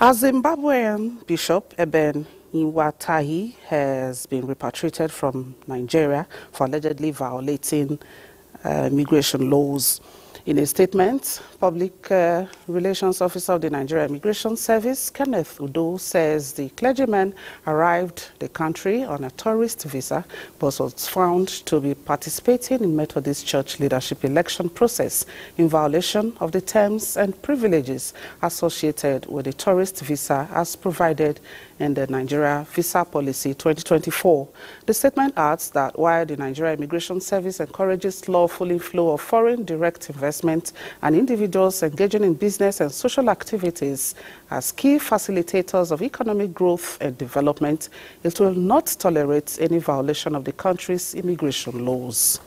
A Zimbabwean bishop, Eben Nhiwatiwa, has been repatriated from Nigeria for allegedly violating uh, immigration laws. In a statement, Public uh, Relations Officer of the Nigeria Immigration Service, Kenneth Udo, says the clergyman arrived the country on a tourist visa but was found to be participating in Methodist Church leadership election process in violation of the terms and privileges associated with the tourist visa as provided in the Nigeria Visa Policy 2024. The statement adds that while the Nigeria Immigration Service encourages lawful inflow of foreign direct investment and individuals engaging in business and social activities as key facilitators of economic growth and development, it will not tolerate any violation of the country's immigration laws.